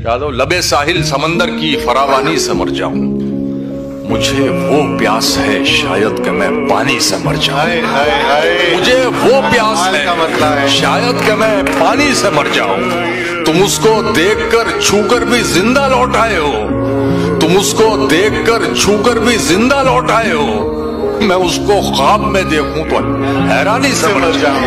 यादव लबे साहिल समंदर की फरावानी से मर जाऊँ। मुझे वो प्यास है शायद कि मैं पानी से मर जाऊँ। मुझे वो प्यास है शायद कि मैं पानी से मर जाऊँ। तुम उसको देखकर छूकर भी ज़िंदा लौट आए हो। तुम उसको देखकर छूकर भी ज़िंदा लौट आए हो। मैं उसको ख्वाब में देखूँ तो हैरानी से मर जाऊँ।